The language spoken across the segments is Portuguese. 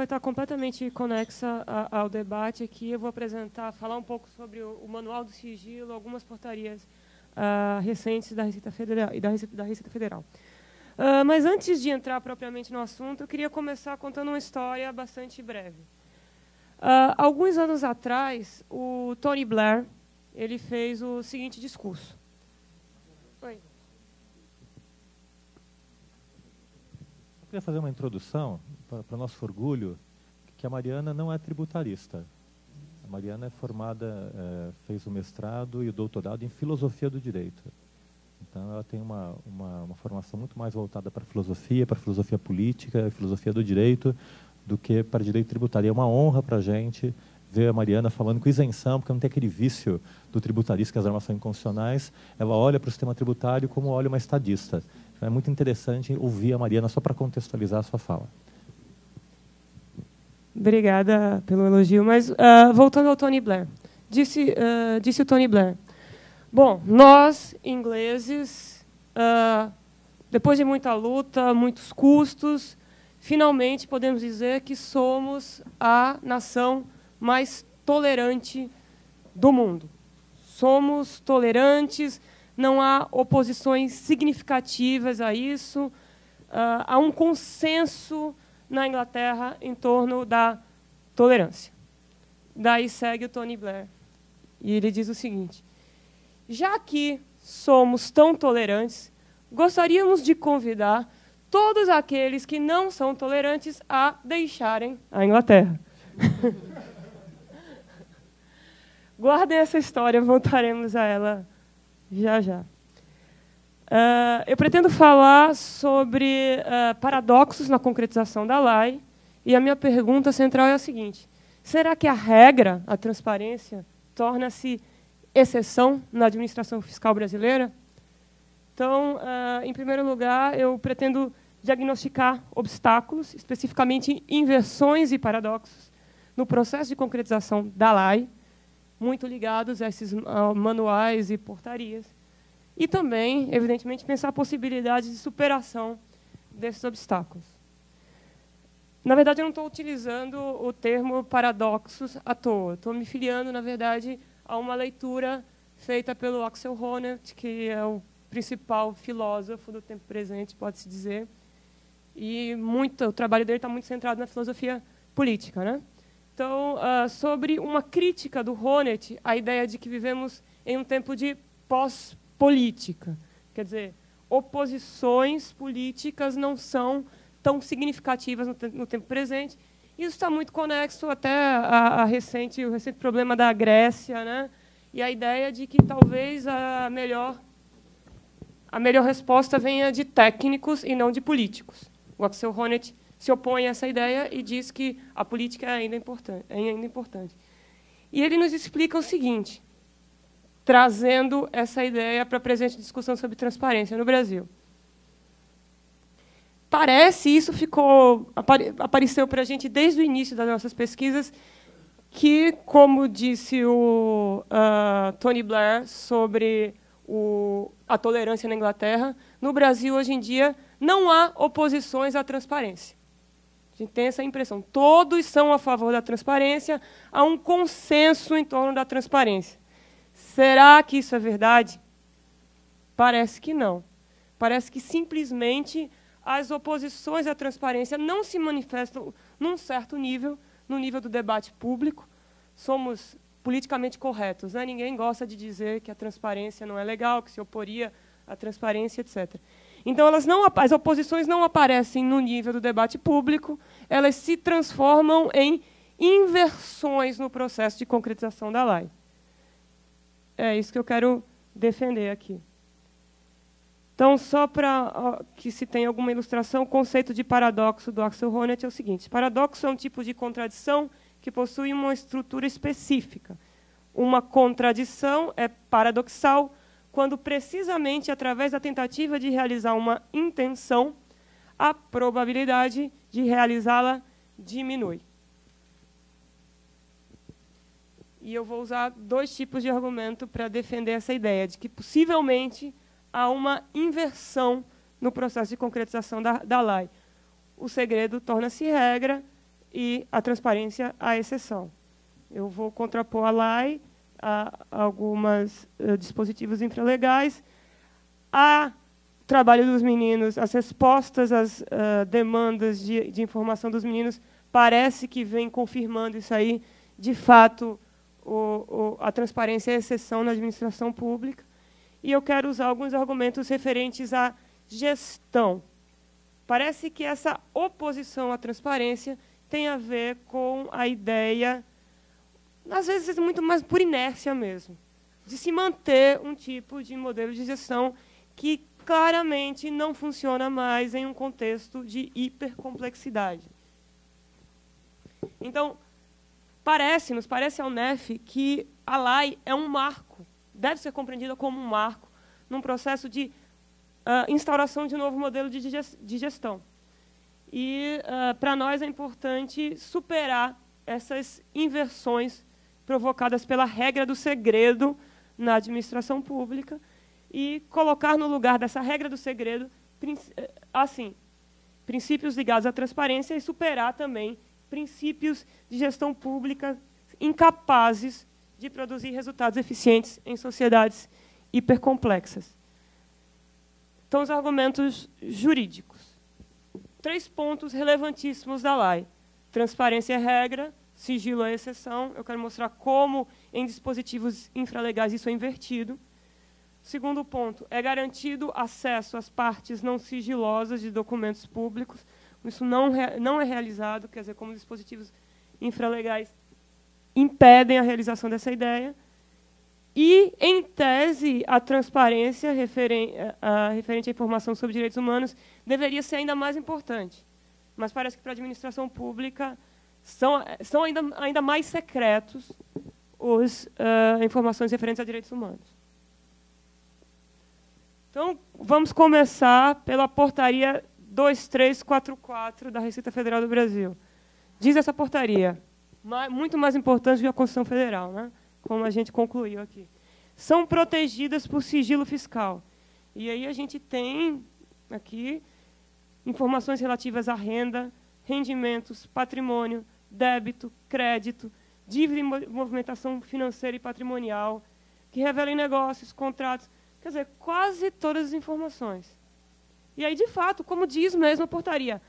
vai estar completamente conexa ao debate aqui. Eu vou apresentar, falar um pouco sobre o Manual do Sigilo, algumas portarias uh, recentes da Receita Federal e da Receita, da Receita Federal. Uh, mas antes de entrar propriamente no assunto, eu queria começar contando uma história bastante breve. Uh, alguns anos atrás, o Tony Blair ele fez o seguinte discurso. Oi. Eu queria fazer uma introdução para nosso orgulho, que a Mariana não é tributarista. Mariana é formada, é, fez o mestrado e o doutorado em filosofia do direito. Então, ela tem uma, uma, uma formação muito mais voltada para filosofia, para filosofia política, filosofia do direito, do que para direito tributário. É uma honra para a gente ver a Mariana falando com isenção, porque não tem aquele vício do tributarista que as armas são inconstitucionais. Ela olha para o sistema tributário como olha uma estadista. Então, é muito interessante ouvir a Mariana só para contextualizar a sua fala. Obrigada pelo elogio. Mas, uh, voltando ao Tony Blair. Disse, uh, disse o Tony Blair. Bom, nós, ingleses, uh, depois de muita luta, muitos custos, finalmente podemos dizer que somos a nação mais tolerante do mundo. Somos tolerantes, não há oposições significativas a isso, há um consenso na Inglaterra em torno da tolerância. Daí segue o Tony Blair. E ele diz o seguinte: já que somos tão tolerantes, gostaríamos de convidar todos aqueles que não são tolerantes a deixarem a Inglaterra. Guardem essa história, voltaremos a ela já já. Uh, eu pretendo falar sobre uh, paradoxos na concretização da lei, e a minha pergunta central é a seguinte: será que a regra, a transparência, torna-se exceção na administração fiscal brasileira? Então, uh, em primeiro lugar, eu pretendo diagnosticar obstáculos, especificamente inversões e paradoxos, no processo de concretização da lei, muito ligados a esses manuais e portarias e também, evidentemente, pensar possibilidades de superação desses obstáculos. Na verdade, eu não estou utilizando o termo paradoxos à toa. Estou me filiando, na verdade, a uma leitura feita pelo Axel Honneth, que é o principal filósofo do tempo presente, pode-se dizer. E muito, o trabalho dele está muito centrado na filosofia política. Né? Então, uh, sobre uma crítica do Honneth à ideia de que vivemos em um tempo de pós política. Quer dizer, oposições políticas não são tão significativas no, no tempo presente. Isso está muito conexo até a, a, recente, o recente problema da Grécia, né? e a ideia de que talvez a melhor, a melhor resposta venha de técnicos e não de políticos. O Axel Honneth se opõe a essa ideia e diz que a política é ainda importante. É ainda importante. E ele nos explica o seguinte, trazendo essa ideia para a presente discussão sobre transparência no Brasil. Parece, isso ficou apareceu para a gente desde o início das nossas pesquisas, que, como disse o uh, Tony Blair sobre o, a tolerância na Inglaterra, no Brasil, hoje em dia, não há oposições à transparência. A gente tem essa impressão. Todos são a favor da transparência, há um consenso em torno da transparência. Será que isso é verdade? Parece que não. Parece que simplesmente as oposições à transparência não se manifestam num certo nível, no nível do debate público. Somos politicamente corretos. Né? Ninguém gosta de dizer que a transparência não é legal, que se oporia à transparência, etc. Então, elas não, as oposições não aparecem no nível do debate público, elas se transformam em inversões no processo de concretização da lei. É isso que eu quero defender aqui. Então, só para que se tenha alguma ilustração, o conceito de paradoxo do Axel Honneth é o seguinte: paradoxo é um tipo de contradição que possui uma estrutura específica. Uma contradição é paradoxal quando precisamente através da tentativa de realizar uma intenção, a probabilidade de realizá-la diminui. E eu vou usar dois tipos de argumento para defender essa ideia de que possivelmente há uma inversão no processo de concretização da, da lei. O segredo torna-se regra e a transparência a exceção. Eu vou contrapor a lei a alguns uh, dispositivos infralegais, a trabalho dos meninos, as respostas às uh, demandas de, de, informação dos meninos, parece que vem confirmando isso aí, de fato, o, o, a transparência é exceção na administração pública. E eu quero usar alguns argumentos referentes à gestão. Parece que essa oposição à transparência tem a ver com a ideia às vezes muito mais por inércia mesmo, de se manter um tipo de modelo de gestão que claramente não funciona mais em um contexto de hipercomplexidade. Então, parece, nos parece ao NEF que a LAI é um marco, deve ser compreendida como um marco num processo de uh, instauração de um novo modelo de gestão. E, uh, para nós, é importante superar essas inversões provocadas pela regra do segredo na administração pública e colocar no lugar dessa regra do segredo, assim, princípios ligados à transparência e superar também princípios de gestão pública incapazes de produzir resultados eficientes em sociedades hipercomplexas. Então, os argumentos jurídicos. Três pontos relevantíssimos da lei. Transparência é regra, sigilo é exceção. Eu quero mostrar como, em dispositivos infralegais, isso é invertido. Segundo ponto, é garantido acesso às partes não sigilosas de documentos públicos. Isso não, não é realizado, quer dizer, como dispositivos infralegais impedem a realização dessa ideia. E, em tese, a transparência referen a, referente à informação sobre direitos humanos deveria ser ainda mais importante. Mas parece que, para a administração pública, são, são ainda, ainda mais secretos as uh, informações referentes a direitos humanos. Então, vamos começar pela portaria 2344 da Receita Federal do Brasil. Diz essa portaria, muito mais importante que a Constituição Federal, né? como a gente concluiu aqui. São protegidas por sigilo fiscal. E aí a gente tem aqui informações relativas à renda, rendimentos, patrimônio, débito, crédito, dívida e movimentação financeira e patrimonial, que revelem negócios, contratos, quer dizer, quase todas as informações. E aí, de fato, como diz mesmo a portaria,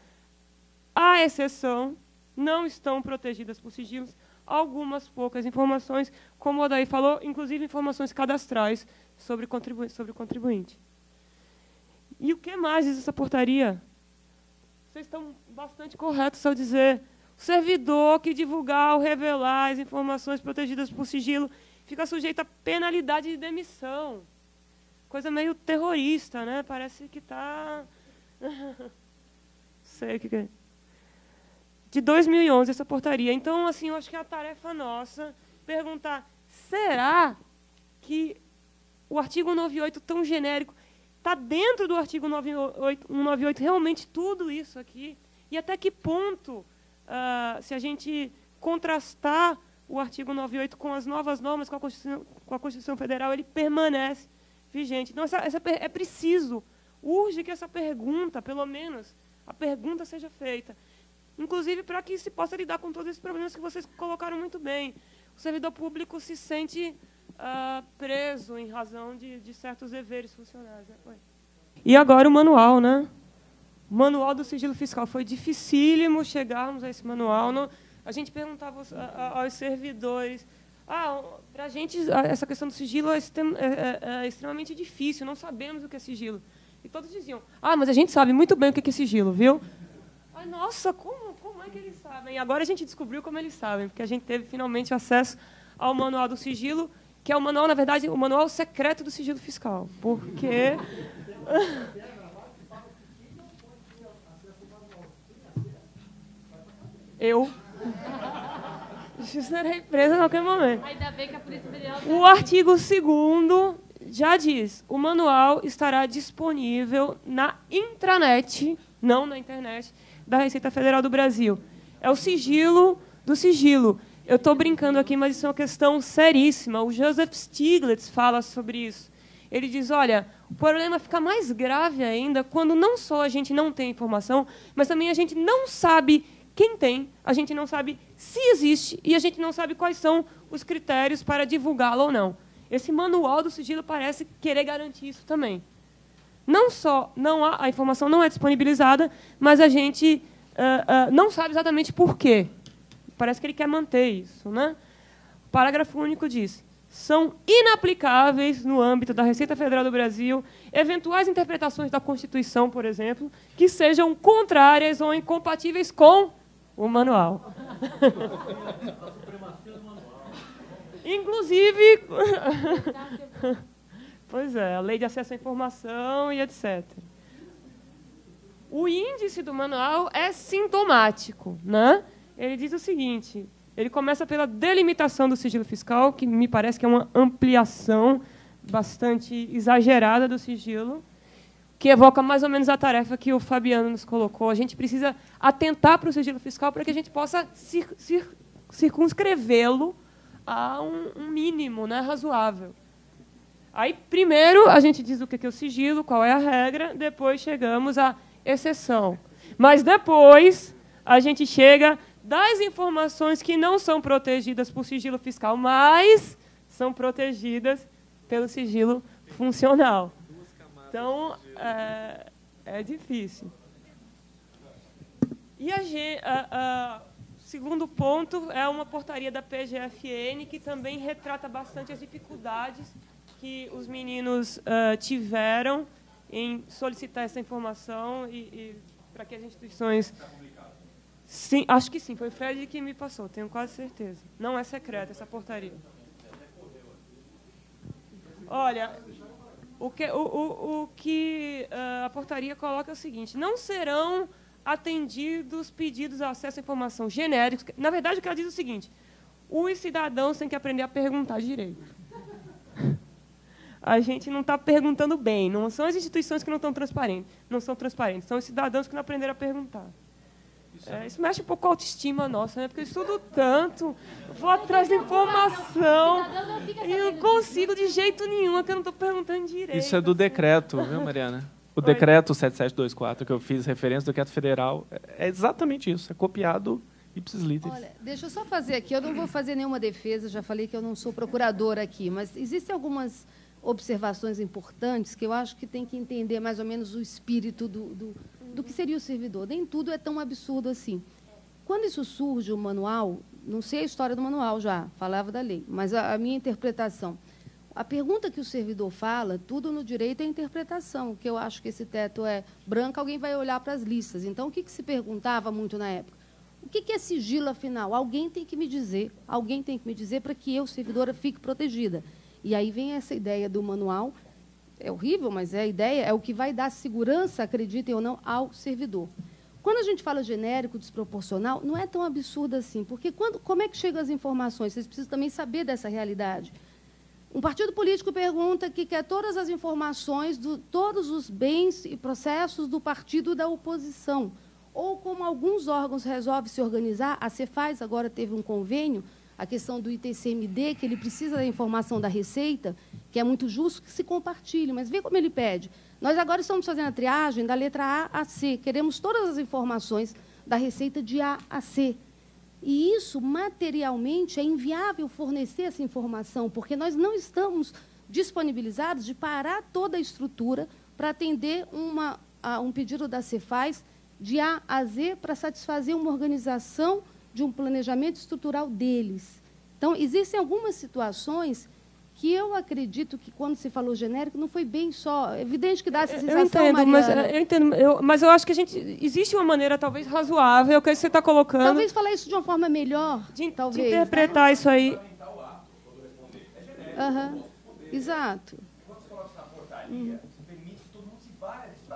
à exceção, não estão protegidas por sigilos algumas poucas informações, como o Odaí falou, inclusive informações cadastrais sobre, contribu sobre o contribuinte. E o que mais diz essa portaria? Vocês estão bastante corretos ao dizer o servidor que divulgar ou revelar as informações protegidas por sigilo fica sujeito a penalidade de demissão. Coisa meio terrorista, né? Parece que está... Sei o que é. De 2011, essa portaria. Então, assim, eu acho que é a tarefa nossa perguntar, será que o artigo 98 tão genérico está dentro do artigo 98, 198 realmente tudo isso aqui? E até que ponto uh, se a gente contrastar o artigo 98 com as novas normas, com a Constituição, com a Constituição Federal, ele permanece vigente. Então, essa, essa, é preciso, urge que essa pergunta, pelo menos, a pergunta seja feita. Inclusive para que se possa lidar com todos esses problemas que vocês colocaram muito bem. O servidor público se sente uh, preso em razão de, de certos deveres funcionais. Né? E agora o manual, né? Manual do sigilo fiscal. Foi dificílimo chegarmos a esse manual. Não, a gente perguntava aos, aos servidores. Ah, para a gente, essa questão do sigilo é, é, é, é, extremamente difícil, não sabemos o que é sigilo. E todos diziam, ah, mas a gente sabe muito bem o que é sigilo, viu? Ai, nossa, como, como é que eles sabem? E agora a gente descobriu como eles sabem, porque a gente teve finalmente acesso ao manual do sigilo, que é o manual, na verdade, o manual secreto do sigilo fiscal. Porque... Eu. Serei presa a qualquer momento. Ainda bem que a Polícia Federal. O artigo 2 já diz, o manual estará disponível na intranet, não na internet, da Receita Federal do Brasil. É o sigilo do sigilo. Eu estou brincando aqui, mas isso é uma questão seríssima. O Joseph Stiglitz fala sobre isso. Ele diz: olha, o problema fica mais grave ainda quando não só a gente não tem informação, mas também a gente não sabe quem tem, a gente não sabe se existe e a gente não sabe quais são os critérios para divulgá-lo ou não. Esse manual do sigilo parece querer garantir isso também. Não só não há, a informação não é disponibilizada, mas a gente uh, uh, não sabe exatamente por quê. Parece que ele quer manter isso. Né? O parágrafo único diz: são inaplicáveis no âmbito da Receita Federal do Brasil eventuais interpretações da Constituição, por exemplo, que sejam contrárias ou incompatíveis com o manual. Inclusive. pois é, a lei de acesso à informação e etc. O índice do manual é sintomático. Né? Ele diz o seguinte: ele começa pela delimitação do sigilo fiscal, que me parece que é uma ampliação bastante exagerada do sigilo, que evoca mais ou menos a tarefa que o Fabiano nos colocou. A gente precisa atentar para o sigilo fiscal para que a gente possa cir cir circunscrevê-lo a um, um, mínimo né, razoável. Aí, primeiro, a gente diz o que é o sigilo, qual é a regra, depois chegamos à exceção. Mas depois a gente chega das informações que não são protegidas por sigilo fiscal, mas são protegidas pelo sigilo funcional. Então, é, é difícil. E a, a, a, segundo ponto é uma portaria da PGFN que também retrata bastante as dificuldades que os meninos uh, tiveram em solicitar essa informação e, e para que as instituições Sim, acho que sim. Foi o Fred que me passou, tenho quase certeza. Não é secreta essa portaria. Olha, o que, o, o, o que uh, a portaria coloca é o seguinte: não serão atendidos pedidos a acesso à informação genéricos. Na verdade, o que ela diz é o seguinte: os cidadãos têm que aprender a perguntar direito. A gente não está perguntando bem. Não são as instituições que não estão transparentes, não são transparentes. São os cidadãos que não aprenderam a perguntar. É, isso mexe um pouco com a autoestima nossa, né? Porque eu estudo tanto, vou atrás da informação e não consigo de jeito nenhum, é que eu não estou perguntando direito. Isso é do decreto, viu, Mariana? O decreto 7724 que eu fiz referência do decreto federal é exatamente isso, é copiado ipsis literis. Olha, deixa eu só fazer aqui, eu não vou fazer nenhuma defesa, já falei que eu não sou procuradora aqui, mas existem algumas observações importantes que eu acho que tem que entender mais ou menos o espírito do, do do que seria o servidor. Nem tudo é tão absurdo assim. Quando isso surge, o manual, não sei a história do manual já, falava da lei, mas a, a minha interpretação. A pergunta que o servidor fala, tudo no direito é interpretação. Que eu acho que esse teto é branco, alguém vai olhar para as listas. Então, o que, que se perguntava muito na época? O que, que é sigilo, afinal? Alguém tem que me dizer, alguém tem que me dizer para que eu, servidora, fique protegida. E aí vem essa ideia do manual, é horrível, mas é a ideia, é o que vai dar segurança, acreditem ou não, ao servidor. Quando a gente fala genérico, desproporcional, não é tão absurdo assim, porque quando, como é que chegam as informações? Vocês precisam também saber dessa realidade. Um partido político pergunta que quer todas as informações de todos os bens e processos do partido da oposição. Ou como alguns órgãos resolvem se organizar, a Cefaz agora teve um convênio a questão do ITCMD, que ele precisa da informação da Receita, que é muito justo que se compartilhe, mas vê como ele pede. Nós agora estamos fazendo a triagem da letra A a C, queremos todas as informações da Receita de A a C. E isso, materialmente, é inviável fornecer essa informação, porque nós não estamos disponibilizados de parar toda a estrutura para atender uma, a, um pedido da Cefaz de A a Z para satisfazer uma organização de um planejamento estrutural deles. Então, existem algumas situações que eu acredito que quando se falou genérico não foi bem só. É evidente que dá essa sensação, eu entendo, Mariana. mas eu entendo, eu, mas eu acho que a gente existe uma maneira talvez razoável que você está colocando. Talvez falar isso de uma forma melhor, de, talvez, de interpretar né? isso aí. Uhum. Exato. Uhum.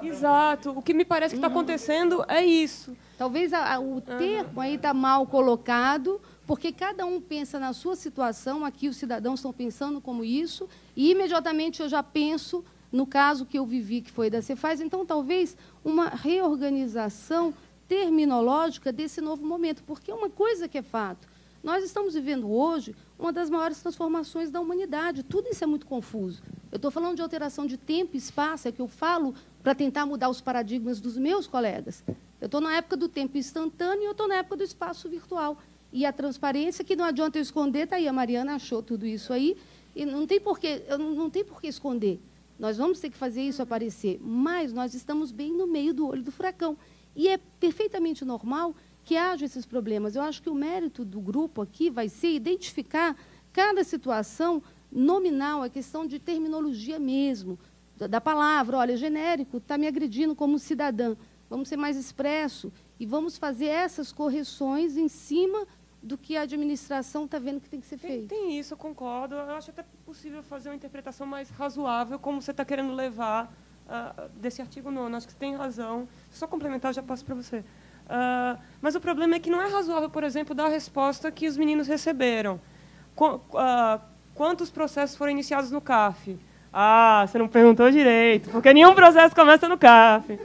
Exato. O que me parece que está acontecendo é isso. Talvez a, a, o termo aí está mal colocado, porque cada um pensa na sua situação, aqui os cidadãos estão pensando como isso, e imediatamente eu já penso no caso que eu vivi, que foi da Cefaz. Então, talvez uma reorganização terminológica desse novo momento, porque uma coisa que é fato, nós estamos vivendo hoje uma das maiores transformações da humanidade. Tudo isso é muito confuso. Eu estou falando de alteração de tempo e espaço, é que eu falo para tentar mudar os paradigmas dos meus colegas. Eu estou na época do tempo instantâneo e eu estou na época do espaço virtual. E a transparência, que não adianta eu esconder, está aí, a Mariana achou tudo isso aí, e não tem por que, não tem esconder. Nós vamos ter que fazer isso aparecer, mas nós estamos bem no meio do olho do furacão. E é perfeitamente normal que haja esses problemas. Eu acho que o mérito do grupo aqui vai ser identificar cada situação nominal, a questão de terminologia mesmo, da, palavra. Olha, genérico está me agredindo como cidadã. Vamos ser mais expresso e vamos fazer essas correções em cima do que a administração está vendo que tem que ser feito. Tem, tem, isso, eu concordo. Eu acho até possível fazer uma interpretação mais razoável, como você está querendo levar uh, desse artigo 9. Acho que você tem razão. Só complementar, já passo para você. Uh, mas o problema é que não é razoável, por exemplo, dar a resposta que os meninos receberam. Qu uh, quantos processos foram iniciados no CAF? Ah, você não perguntou direito, porque nenhum processo começa no CAF.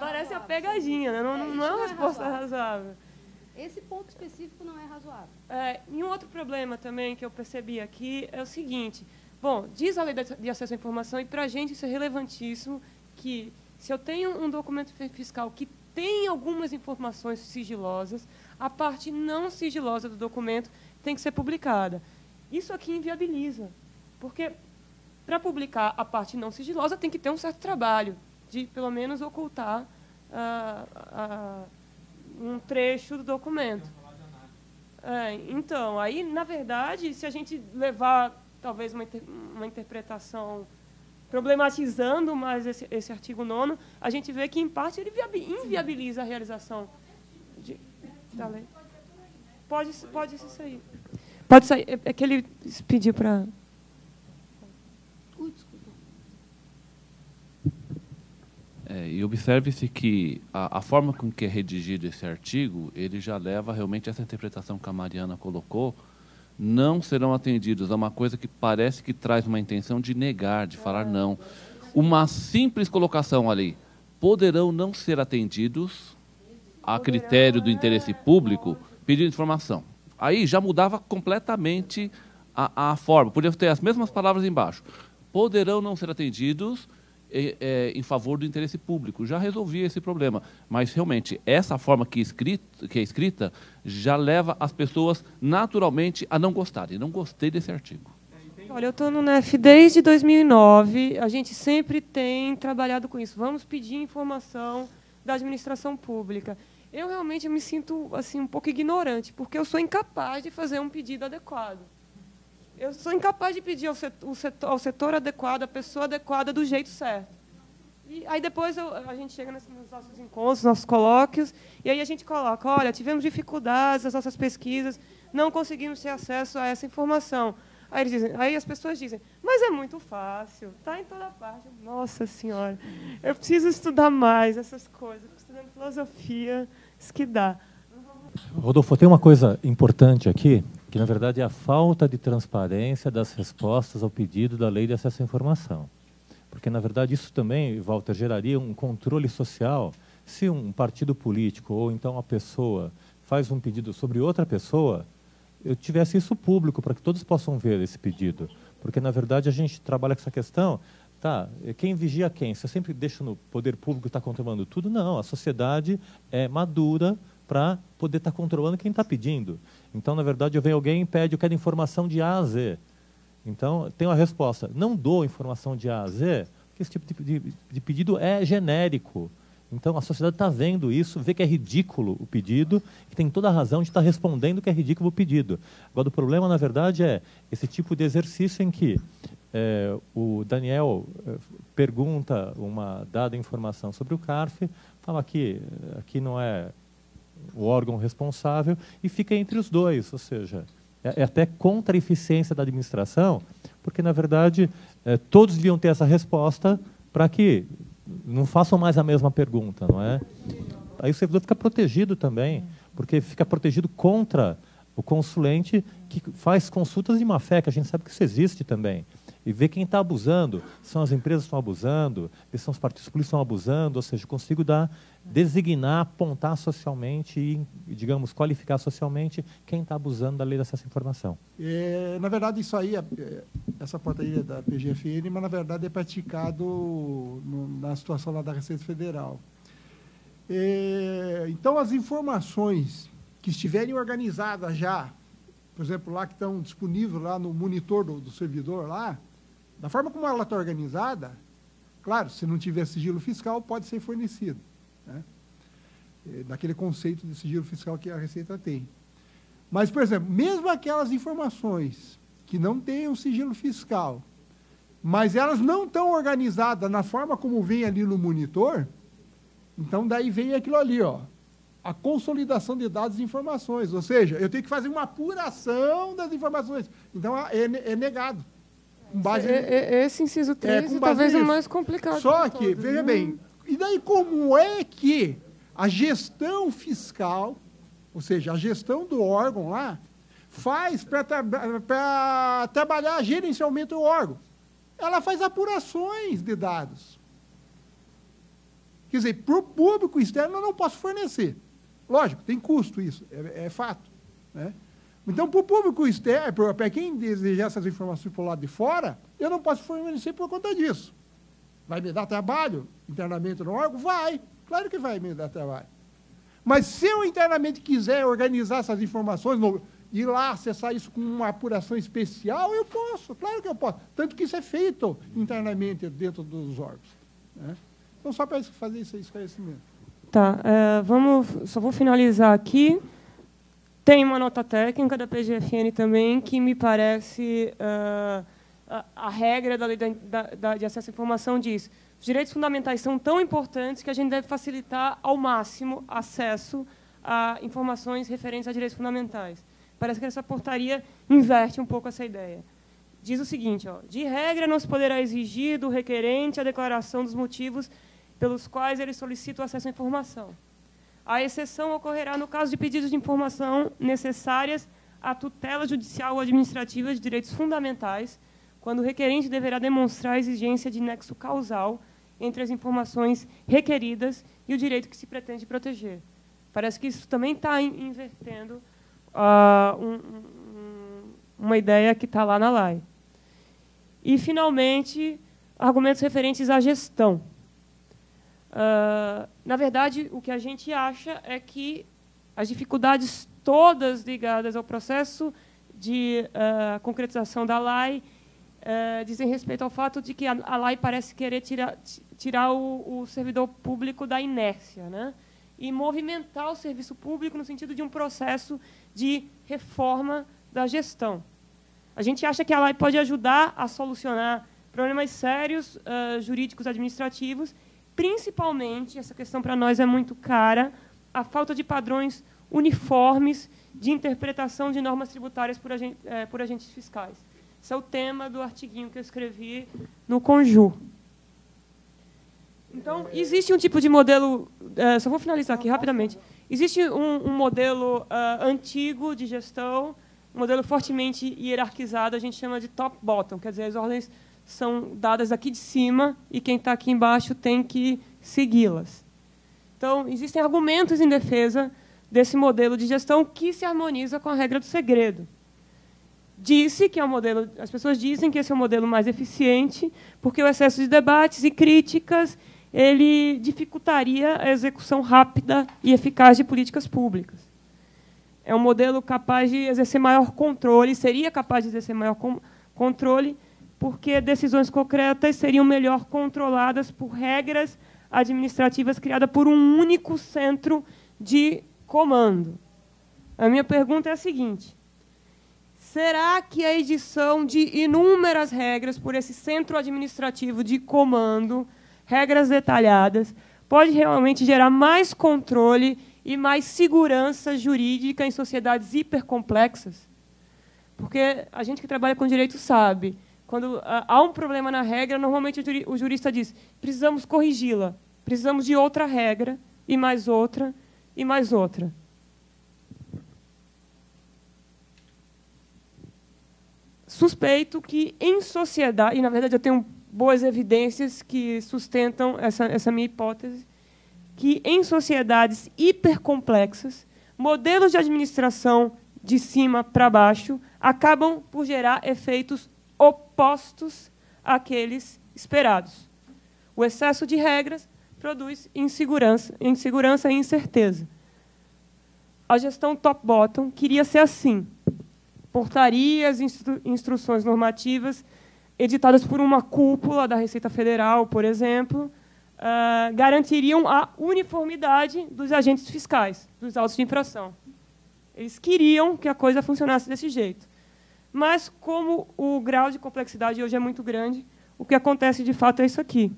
Parece a pegadinha, né? não, não, não é uma resposta razoável. razoável. Esse ponto específico não é razoável. É, e um outro problema também que eu percebi aqui é o seguinte: bom, diz a lei de acesso à informação, e para a gente isso é relevantíssimo, que se eu tenho um documento fiscal que tem algumas informações sigilosas, a parte não sigilosa do documento tem que ser publicada. Isso aqui inviabiliza, porque para publicar a parte não sigilosa tem que ter um certo trabalho de, pelo menos, ocultar uh, uh, um trecho do documento. É, então, aí, na verdade, se a gente levar talvez uma, inter uma interpretação problematizando mais esse, esse artigo 9 a gente vê que, em parte, ele inviabiliza a realização de, da lei. Pode, pode sair. Pode sair. É, é que ele pediu para... É, e observe-se que a, a, forma com que é redigido esse artigo, ele já leva realmente essa interpretação que a Mariana colocou, não serão atendidos a uma coisa que parece que traz uma intenção de negar, de falar não. Uma simples colocação ali, poderão não ser atendidos a critério do interesse público pedindo informação. Aí já mudava completamente a, a forma, podia ter as mesmas palavras embaixo. Poderão não ser atendidos é, é, em favor do interesse público. Já resolvia esse problema. Mas, realmente, essa forma que, escrita, que é escrita já leva as pessoas naturalmente a não gostarem. Não gostei desse artigo. Olha, eu estou no NEF desde 2009. A gente sempre tem trabalhado com isso. Vamos pedir informação da administração pública. Eu realmente me sinto assim um pouco ignorante, porque eu sou incapaz de fazer um pedido adequado. Eu sou incapaz de pedir ao setor, ao setor adequado, à pessoa adequada, do jeito certo. E aí depois eu, a gente chega nos nossos encontros, nos nossos colóquios, e aí a gente coloca, olha, tivemos dificuldades nas nossas pesquisas, não conseguimos ter acesso a essa informação. Aí, dizem, aí as pessoas dizem, mas é muito fácil, está em toda parte. Nossa Senhora, eu preciso estudar mais essas coisas, estudando filosofia, isso que dá. Rodolfo, tem uma coisa importante aqui, que na verdade é a falta de transparência das respostas ao pedido da lei de acesso à informação. Porque na verdade isso também, Walter, geraria um controle social se um partido político ou então a pessoa faz um pedido sobre outra pessoa, eu tivesse isso público para que todos possam ver esse pedido. Porque na verdade a gente trabalha com essa questão, tá, quem vigia quem? Você sempre deixa no poder público estar tá controlando tudo? Não, a sociedade é madura para poder estar tá controlando quem está pedindo. Então, na verdade, venho alguém e pede, eu quero informação de A a Z. Então, tem uma resposta. Não dou informação de A a Z, porque esse tipo de, de, de pedido é genérico. Então, a sociedade está vendo isso, vê que é ridículo o pedido, e tem toda a razão de estar tá respondendo que é ridículo o pedido. Agora, o problema, na verdade, é esse tipo de exercício em que é, o Daniel é, pergunta uma dada informação sobre o CARF, fala que aqui não é o órgão responsável, e fica entre os dois, ou seja, é, é até contra a eficiência da administração, porque, na verdade, é, todos deviam ter essa resposta para que não façam mais a mesma pergunta, não é? Aí o servidor fica protegido também, porque fica protegido contra o consulente que faz consultas de má fé, que a gente sabe que isso existe também. E ver quem está abusando, são as empresas que estão abusando, são os partidos políticos que estão abusando, ou seja, consigo dar, designar, apontar socialmente e, digamos, qualificar socialmente quem está abusando da lei de acesso à informação. É, na verdade, isso aí, é, essa portaria da PGFN, mas na verdade é praticado na situação lá da Receita Federal. É, então, as informações que estiverem organizadas já, por exemplo, lá que estão disponíveis lá no monitor do, do servidor lá, da forma como ela está organizada, claro, se não tiver sigilo fiscal, pode ser fornecido. Né? É, daquele conceito de sigilo fiscal que a Receita tem. Mas, por exemplo, mesmo aquelas informações que não o sigilo fiscal, mas elas não estão organizadas na forma como vem ali no monitor, então daí vem aquilo ali, ó, a consolidação de dados e informações. Ou seja, eu tenho que fazer uma apuração das informações. Então é, é negado. Com base é, é, esse inciso 3 é, talvez o mais complicado. Só que, todos, veja né? bem, e daí como é que a gestão fiscal, ou seja, a gestão do órgão lá, faz para tra trabalhar gerencialmente o órgão? Ela faz apurações de dados. Quer dizer, para o público externo eu não posso fornecer. Lógico, tem custo isso, é, é fato. Né? Então, para o público externo, para quem desejar essas informações por lado de fora, eu não posso fornecer por conta disso. Vai me dar trabalho internamente no órgão? Vai. Claro que vai me dar trabalho. Mas se eu internamente quiser organizar essas informações, no, ir lá acessar isso com uma apuração especial, eu posso. Claro que eu posso. Tanto que isso é feito internamente dentro dos órgãos. Né? Então, só para fazer esse esclarecimento. Tá, é, vamos, só vou finalizar aqui. Tem uma nota técnica da PGFN também que me parece uh, a, a, regra da lei da, da, de acesso à informação diz os direitos fundamentais são tão importantes que a gente deve facilitar ao máximo acesso a informações referentes a direitos fundamentais. Parece que essa portaria inverte um pouco essa ideia. Diz o seguinte, ó, de regra não se poderá exigir do requerente a declaração dos motivos pelos quais ele solicita o acesso à informação. A exceção ocorrerá no caso de pedidos de informação necessárias à tutela judicial ou administrativa de direitos fundamentais, quando o requerente deverá demonstrar a exigência de nexo causal entre as informações requeridas e o direito que se pretende proteger. Parece que isso também está invertendo uh, um, um, uma ideia que está lá na lei. E, finalmente, argumentos referentes à gestão. Uh, na verdade, o que a gente acha é que as dificuldades todas ligadas ao processo de uh, concretização da lei uh, dizem respeito ao fato de que a, a lei parece querer tirar, tirar o, o, servidor público da inércia, né? e movimentar o serviço público no sentido de um processo de reforma da gestão. A gente acha que a lei pode ajudar a solucionar problemas sérios uh, jurídicos administrativos principalmente, essa questão para nós é muito cara, a falta de padrões uniformes de interpretação de normas tributárias por, agente, é, por agentes fiscais. Esse é o tema do artiguinho que eu escrevi no Conjur. Então, existe um tipo de modelo, é, só vou finalizar aqui rapidamente. Existe um, um modelo uh, antigo de gestão, um modelo fortemente hierarquizado, a gente chama de top-bottom, quer dizer, as ordens são dadas aqui de cima e quem está aqui embaixo tem que segui-las. Então, existem argumentos em defesa desse modelo de gestão que se harmoniza com a regra do segredo. Disse que é um modelo, as pessoas dizem que esse é o um modelo mais eficiente, porque o excesso de debates e críticas ele dificultaria a execução rápida e eficaz de políticas públicas. É um modelo capaz de exercer maior controle, seria capaz de exercer maior controle porque decisões concretas seriam melhor controladas por regras administrativas criadas por um único centro de comando. A minha pergunta é a seguinte: será que a edição de inúmeras regras por esse centro administrativo de comando, regras detalhadas, pode realmente gerar mais controle e mais segurança jurídica em sociedades hipercomplexas? Porque a gente que trabalha com direito sabe quando ah, há um problema na regra, normalmente o jurista diz: precisamos corrigi-la, precisamos de outra regra, e mais outra, e mais outra. Suspeito que, em sociedade, e na verdade eu tenho boas evidências que sustentam essa, essa minha hipótese, que em sociedades hipercomplexas, modelos de administração de cima para baixo acabam por gerar efeitos opostos àqueles esperados. O excesso de regras produz insegurança, insegurança e incerteza. A gestão top-bottom queria ser assim. Portarias, instru instruções normativas editadas por uma cúpula da Receita Federal, por exemplo, uh, garantiriam a uniformidade dos agentes fiscais, dos autos de infração. Eles queriam que a coisa funcionasse desse jeito. Mas, como o grau de complexidade hoje é muito grande, o que acontece de fato é isso aqui.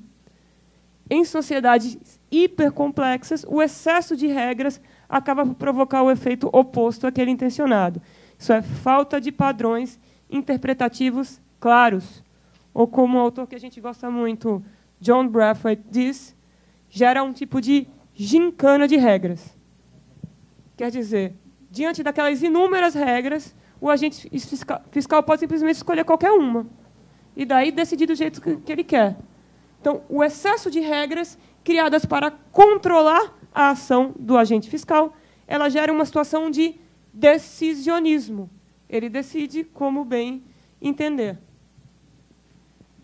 Em sociedades hipercomplexas, o excesso de regras acaba por provocar o efeito oposto àquele intencionado. Isso é falta de padrões interpretativos claros. Ou como um autor que a gente gosta muito, John Brathwaite, diz, gera um tipo de gincana de regras. Quer dizer, diante daquelas inúmeras regras, o agente fiscal pode simplesmente escolher qualquer uma. E daí decidir do jeito que ele quer. Então, o excesso de regras criadas para controlar a ação do agente fiscal, ela gera uma situação de decisionismo. Ele decide como bem entender.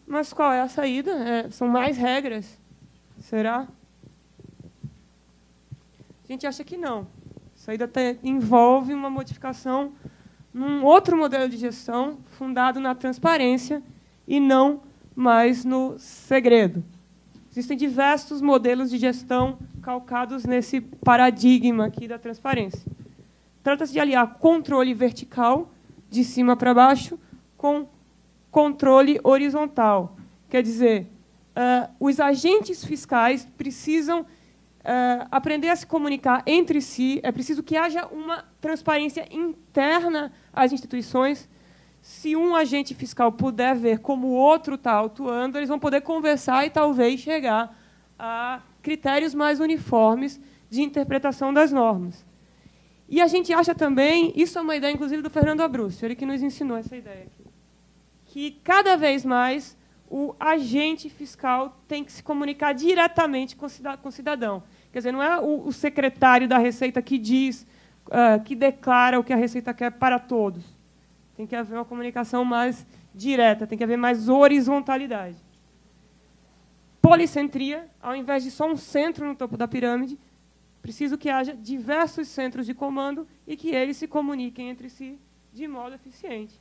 Mas qual é a saída? É, são mais regras? Será? A gente acha que não. A saída até envolve uma modificação num outro modelo de gestão fundado na transparência e não mais no segredo. Existem diversos modelos de gestão calcados nesse paradigma aqui da transparência. Trata-se de aliar controle vertical, de cima para baixo, com controle horizontal. Quer dizer, uh, os agentes fiscais precisam uh, aprender a se comunicar entre si, é preciso que haja uma transparência interna às instituições se um agente fiscal puder ver como o outro está atuando, eles vão poder conversar e talvez chegar a critérios mais uniformes de interpretação das normas. E a gente acha também, isso é uma ideia inclusive do Fernando Abruzzo, ele que nos ensinou essa ideia aqui, que cada vez mais o agente fiscal tem que se comunicar diretamente com o cidadão. Quer dizer, não é o secretário da Receita que diz, uh, que declara o que a Receita quer para todos tem que haver uma comunicação mais direta, tem que haver mais horizontalidade. Policentria, ao invés de só um centro no topo da pirâmide, preciso que haja diversos centros de comando e que eles se comuniquem entre si de modo eficiente.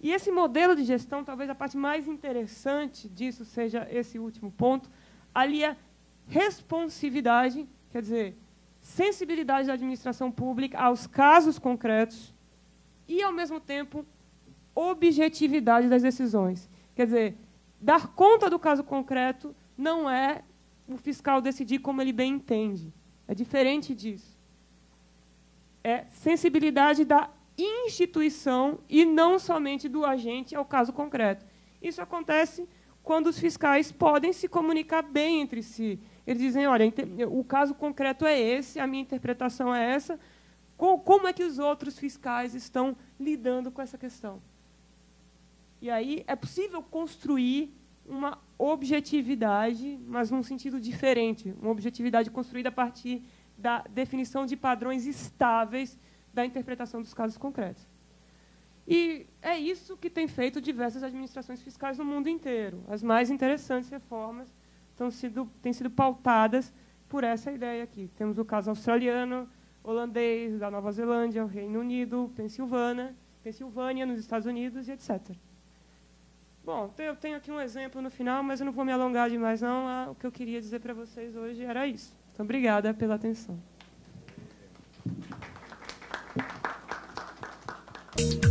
E esse modelo de gestão, talvez a parte mais interessante disso seja esse último ponto, alia responsividade, quer dizer, sensibilidade da administração pública aos casos concretos, e, ao mesmo tempo, objetividade das decisões. Quer dizer, dar conta do caso concreto não é o fiscal decidir como ele bem entende. É diferente disso. É sensibilidade da instituição e não somente do agente ao caso concreto. Isso acontece quando os fiscais podem se comunicar bem entre si. Eles dizem, olha, o caso concreto é esse, a minha interpretação é essa, como é que os outros fiscais estão lidando com essa questão? E aí é possível construir uma objetividade, mas num sentido diferente, uma objetividade construída a partir da definição de padrões estáveis da interpretação dos casos concretos. E é isso que tem feito diversas administrações fiscais no mundo inteiro. As mais interessantes reformas estão sido, têm sido pautadas por essa ideia aqui. Temos o caso australiano, holandês, da Nova Zelândia, Reino Unido, Pensilvânia, Pensilvânia, nos Estados Unidos e etc. Bom, eu tenho aqui um exemplo no final, mas eu não vou me alongar demais, não. Ah, o que eu queria dizer para vocês hoje era isso. Então, obrigada pela atenção. you